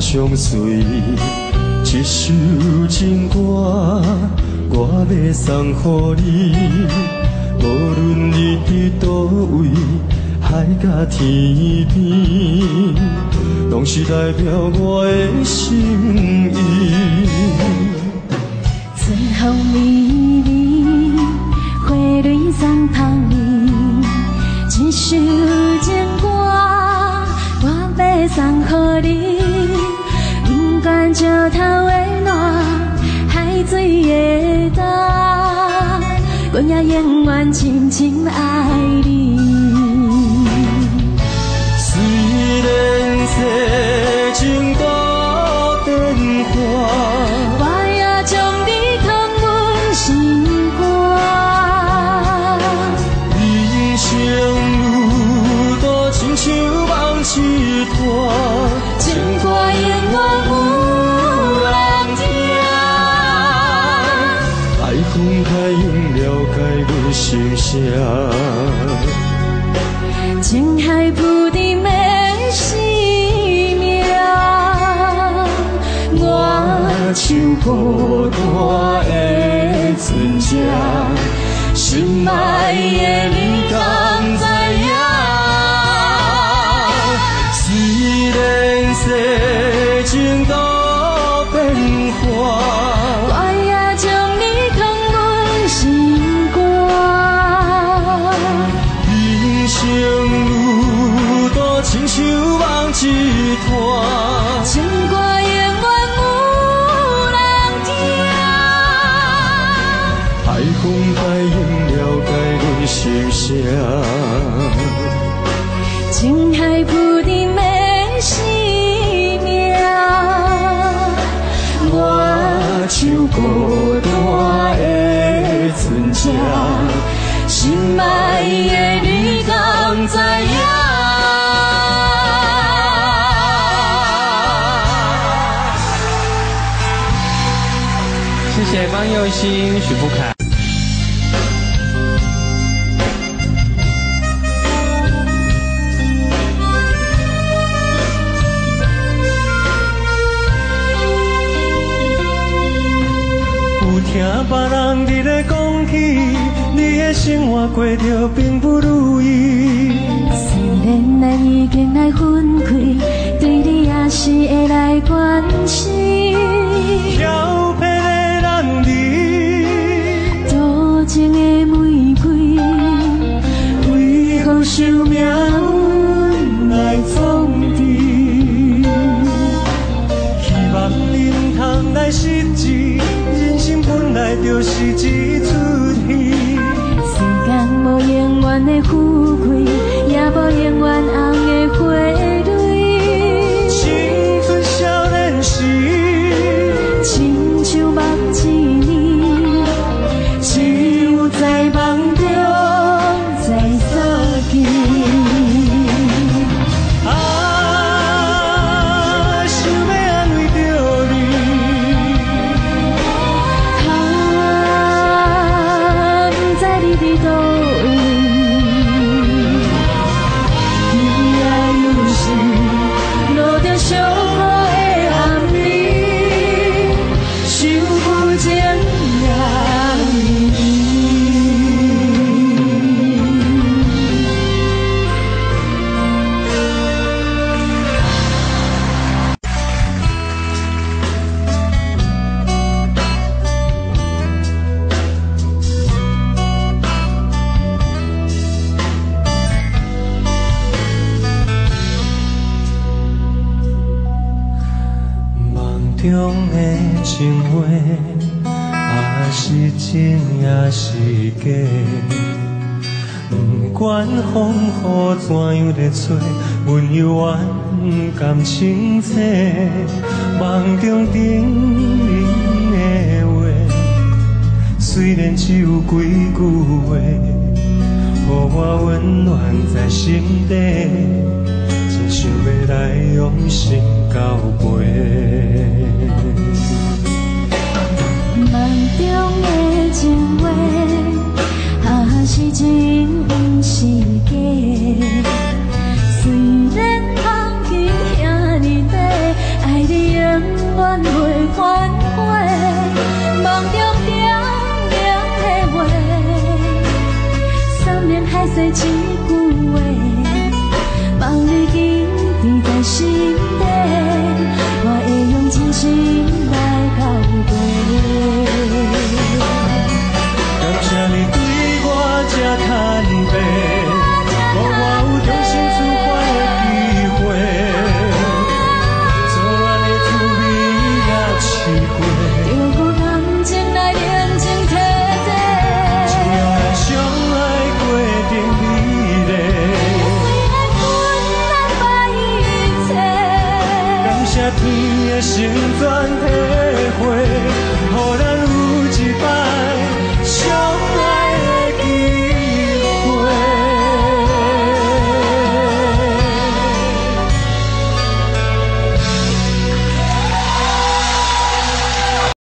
相随。一首情歌，我要送予你。无论你伫倒位，海角天边，拢是代表我的心意。最后你我也永远深深爱你。虽然世情多变化，我也将你藏阮心肝。人生路途亲像梦一拖，情歌永远有情海浮沉的生命，我像孤单的船只，心爱的你敢知影？虽然世情多变化，一拖。情歌永远有人听。海风太用了解阮心声。情海浮沉的生命，我像孤单的船只，谢方佑兴、许富凯。有听别人伫咧讲起，你的生活过着并不如意。虽然咱已经来分开，为何受命中的情话，啊是真也是假？不管风雨怎样在吹，阮犹原甘清醒。梦中叮咛的话，虽然只有几句话，予我温暖在心底。真想要来用心交陪。是真毋是假。虽然风景遐尼短，爱你永远袂反悔，梦中点点的话，山盟海誓情心酸体会